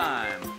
time.